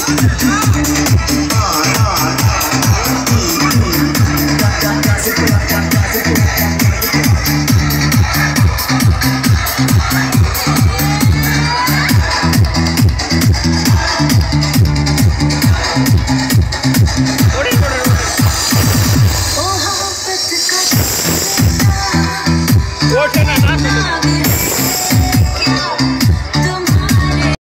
Ah, ah, ah.